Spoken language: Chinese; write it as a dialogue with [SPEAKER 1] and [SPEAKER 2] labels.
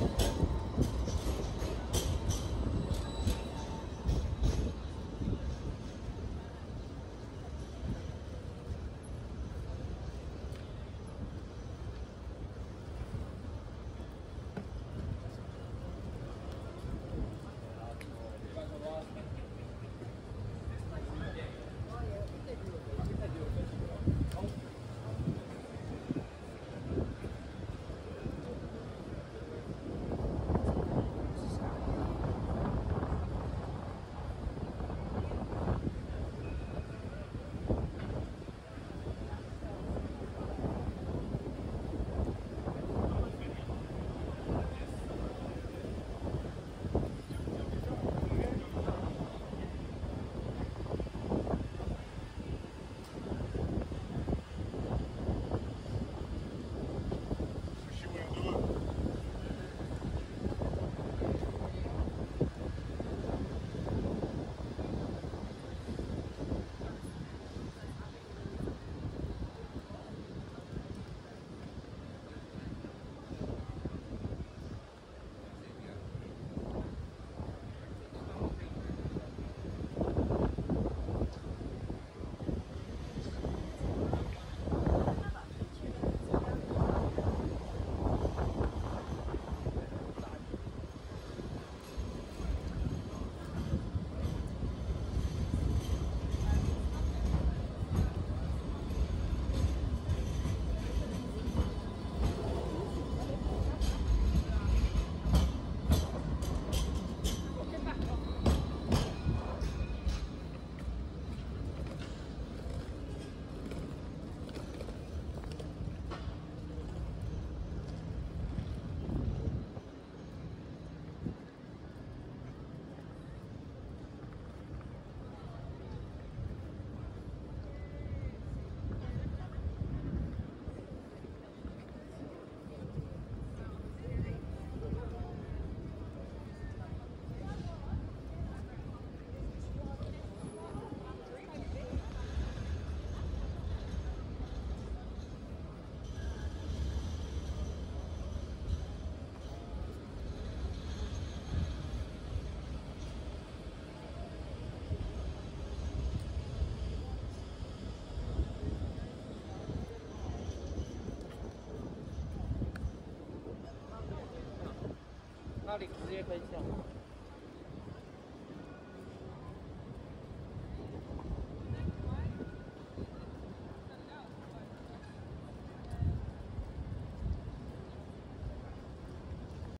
[SPEAKER 1] Thank you.
[SPEAKER 2] 那里直接可以享。